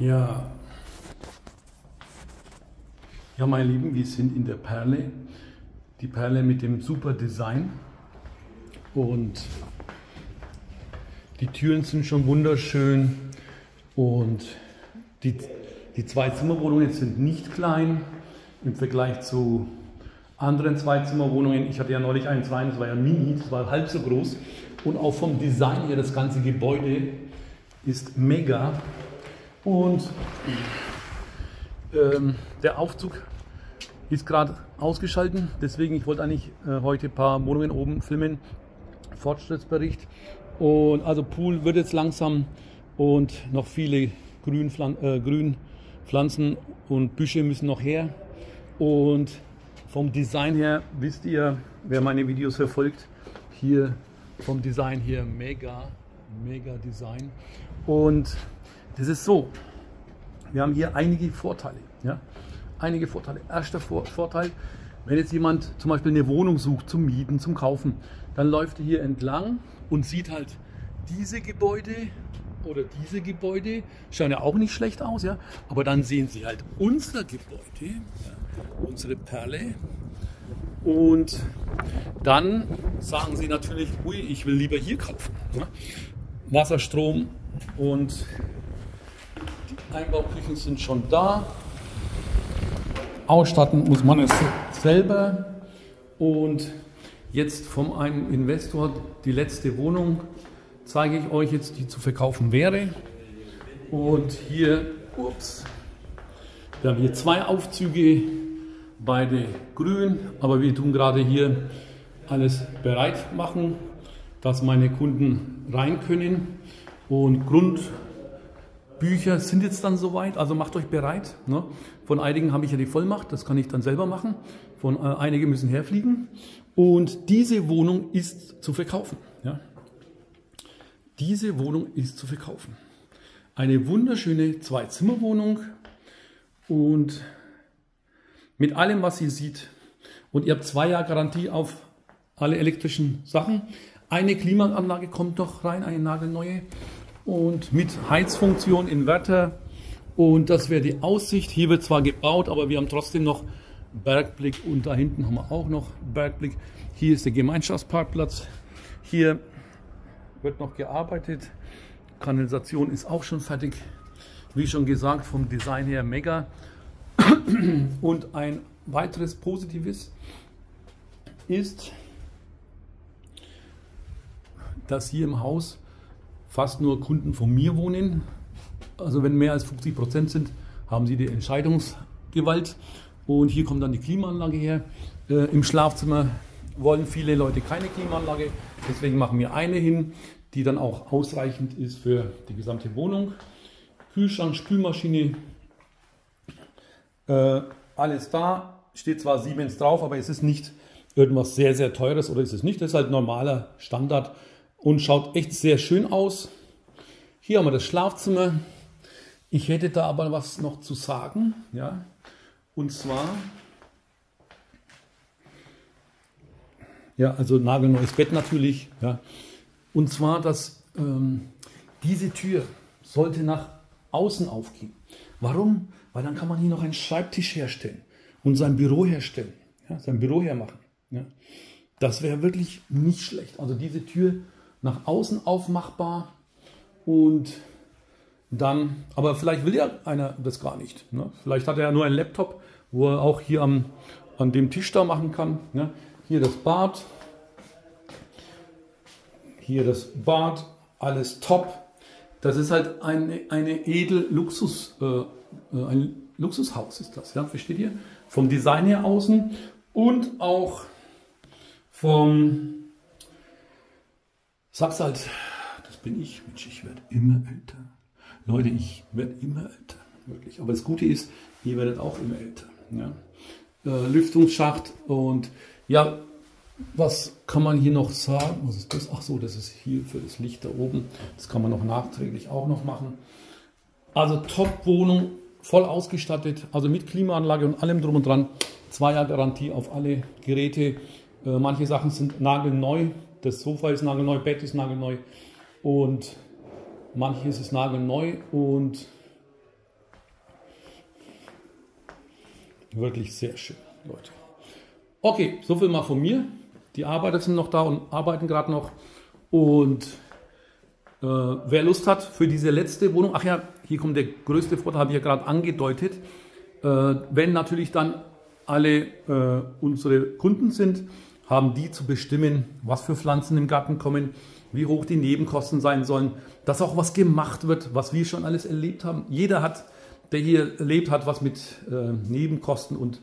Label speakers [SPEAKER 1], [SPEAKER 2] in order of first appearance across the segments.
[SPEAKER 1] Ja. Ja, meine Lieben, wir sind in der Perle. Die Perle mit dem super Design. Und die Türen sind schon wunderschön. Und die, die Zwei-Zimmer-Wohnungen sind nicht klein im Vergleich zu anderen Zwei-Zimmer-Wohnungen. Ich hatte ja neulich eins rein, das war ja mini, das war halb so groß. Und auch vom Design her, das ganze Gebäude ist mega. Und ähm, der Aufzug ist gerade ausgeschaltet, deswegen ich wollte eigentlich äh, heute ein paar Wohnungen oben filmen. Fortschrittsbericht. Und also Pool wird jetzt langsam und noch viele Grünpflan äh, Grünpflanzen und Büsche müssen noch her. Und vom Design her wisst ihr, wer meine Videos verfolgt, hier vom Design her mega, mega Design. Und das ist so. Wir haben hier einige Vorteile. Ja? Einige Vorteile. Erster Vor Vorteil, wenn jetzt jemand zum Beispiel eine Wohnung sucht zum Mieten, zum Kaufen, dann läuft er hier entlang und sieht halt diese Gebäude oder diese Gebäude, schauen ja auch nicht schlecht aus, ja, aber dann sehen sie halt unser Gebäude, ja, unsere Perle und dann sagen sie natürlich, ui, ich will lieber hier kaufen. Ja. Wasser, Strom und Einbauküchen sind schon da. Ausstatten muss man es selber. Und jetzt von einem Investor die letzte Wohnung zeige ich euch jetzt, die zu verkaufen wäre. Und hier, ups, wir haben hier zwei Aufzüge, beide grün, aber wir tun gerade hier alles bereit machen, dass meine Kunden rein können. Und Grundbücher sind jetzt dann soweit, also macht euch bereit. Ne? Von einigen habe ich ja die Vollmacht, das kann ich dann selber machen. Von äh, einige müssen herfliegen. Und diese Wohnung ist zu verkaufen. Ja? Diese Wohnung ist zu verkaufen. Eine wunderschöne Zwei-Zimmer-Wohnung und mit allem, was ihr seht. Und ihr habt zwei Jahre Garantie auf alle elektrischen Sachen. Eine Klimaanlage kommt noch rein, eine nagelneue. Und mit Heizfunktion, Inverter. Und das wäre die Aussicht. Hier wird zwar gebaut, aber wir haben trotzdem noch Bergblick. Und da hinten haben wir auch noch Bergblick. Hier ist der Gemeinschaftsparkplatz. Hier wird noch gearbeitet. Kanalisation ist auch schon fertig. Wie schon gesagt, vom Design her mega. Und ein weiteres Positives ist, dass hier im Haus fast nur Kunden von mir wohnen. Also wenn mehr als 50 Prozent sind, haben sie die Entscheidungsgewalt. Und hier kommt dann die Klimaanlage her. Äh, Im Schlafzimmer wollen viele Leute keine Klimaanlage. Deswegen machen wir eine hin, die dann auch ausreichend ist für die gesamte Wohnung. Kühlschrank, Spülmaschine, äh, alles da. Steht zwar Siemens drauf, aber es ist nicht irgendwas sehr, sehr teures oder ist es nicht. Das ist halt normaler Standard und schaut echt sehr schön aus. Hier haben wir das Schlafzimmer. Ich hätte da aber was noch zu sagen. Ja? Und zwar, ja, also nagelneues Bett natürlich. Ja? Und zwar, dass ähm, diese Tür sollte nach außen aufgehen. Warum? Weil dann kann man hier noch einen Schreibtisch herstellen und sein Büro herstellen, ja, sein Büro hermachen. Ja. Das wäre wirklich nicht schlecht. Also diese Tür nach außen aufmachbar und dann, aber vielleicht will ja einer das gar nicht. Ne? Vielleicht hat er ja nur einen Laptop, wo er auch hier am, an dem Tisch da machen kann. Ne? Hier das Bad, hier das Bad, alles top. Das ist halt eine, eine edel Luxus, äh, äh ein Luxushaus ist das, ja, versteht ihr? Vom Design her außen und auch vom Sag's halt, das bin ich, Mensch, ich werde immer älter. Leute, ich werde immer älter, wirklich. Aber das Gute ist, ihr werdet auch immer älter. Ja? Äh, Lüftungsschacht und ja, was kann man hier noch sagen? Was ist das? Ach so, das ist hier für das Licht da oben. Das kann man noch nachträglich auch noch machen. Also Top-Wohnung, voll ausgestattet, also mit Klimaanlage und allem drum und dran. Zwei Jahre Garantie auf alle Geräte. Äh, manche Sachen sind nagelneu, das Sofa ist nagelneu, Bett ist nagelneu und manches ist nagelneu und wirklich sehr schön, Leute. Okay, so viel mal von mir. Die Arbeiter sind noch da und arbeiten gerade noch. Und äh, wer Lust hat für diese letzte Wohnung, ach ja, hier kommt der größte Vorteil, habe ich ja gerade angedeutet. Äh, wenn natürlich dann alle äh, unsere Kunden sind, haben die zu bestimmen, was für Pflanzen im Garten kommen, wie hoch die Nebenkosten sein sollen, dass auch was gemacht wird, was wir schon alles erlebt haben. Jeder hat, der hier lebt, hat was mit äh, Nebenkosten und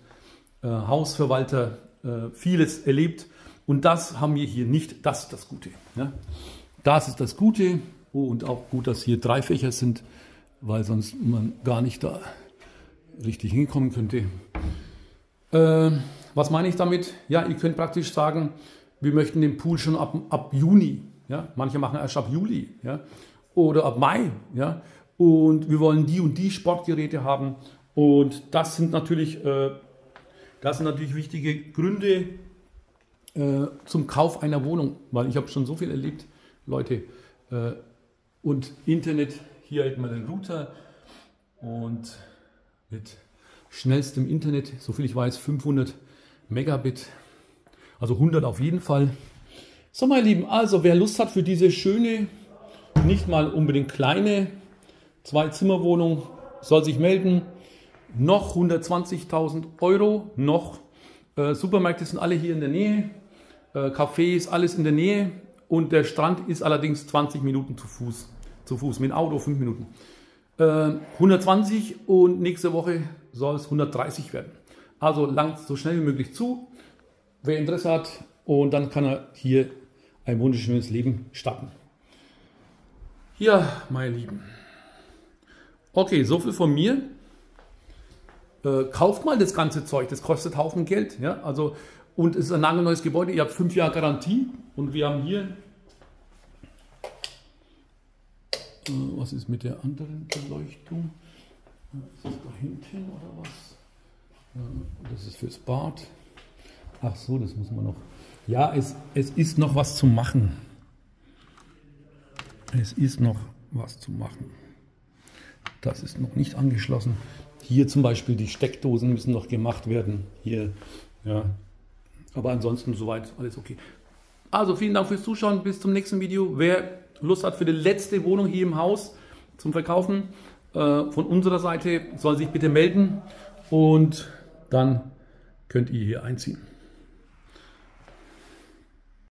[SPEAKER 1] äh, Hausverwalter äh, vieles erlebt. Und das haben wir hier nicht. Das ist das Gute. Ja? Das ist das Gute. Oh, und auch gut, dass hier drei Fächer sind, weil sonst man gar nicht da richtig hinkommen könnte. Äh, was meine ich damit? Ja, ihr könnt praktisch sagen, wir möchten den Pool schon ab, ab Juni. Ja? Manche machen erst ab Juli ja? oder ab Mai. Ja? Und wir wollen die und die Sportgeräte haben. Und das sind natürlich, äh, das sind natürlich wichtige Gründe äh, zum Kauf einer Wohnung, weil ich habe schon so viel erlebt, Leute. Äh, und Internet, hier hält man den Router und mit schnellstem Internet, so viel ich weiß, 500 Megabit, also 100 auf jeden Fall. So, meine Lieben, also wer Lust hat für diese schöne, nicht mal unbedingt kleine Zwei-Zimmer-Wohnung, soll sich melden. Noch 120.000 Euro, noch äh, Supermärkte sind alle hier in der Nähe, äh, Cafés, alles in der Nähe und der Strand ist allerdings 20 Minuten zu Fuß, zu Fuß, mit Auto 5 Minuten. Äh, 120 und nächste Woche soll es 130 werden. Also langt so schnell wie möglich zu, wer Interesse hat. Und dann kann er hier ein wunderschönes Leben starten. Ja, meine Lieben. Okay, so viel von mir. Äh, kauft mal das ganze Zeug, das kostet Haufen Geld. Ja? Also, und es ist ein nagelneues Gebäude, ihr habt fünf Jahre Garantie und wir haben hier, äh, was ist mit der anderen Beleuchtung? Ist das da hinten oder was? Das ist fürs Bad. Ach so, das muss man noch. Ja, es, es ist noch was zu machen. Es ist noch was zu machen. Das ist noch nicht angeschlossen. Hier zum Beispiel die Steckdosen müssen noch gemacht werden. Hier, ja. Aber ansonsten soweit alles okay. Also vielen Dank fürs Zuschauen. Bis zum nächsten Video. Wer Lust hat für die letzte Wohnung hier im Haus zum Verkaufen, äh, von unserer Seite soll sich bitte melden. Und dann könnt ihr hier einziehen.